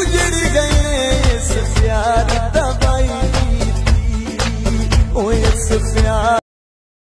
उजड़ गे सुसियारा पाई सुसियार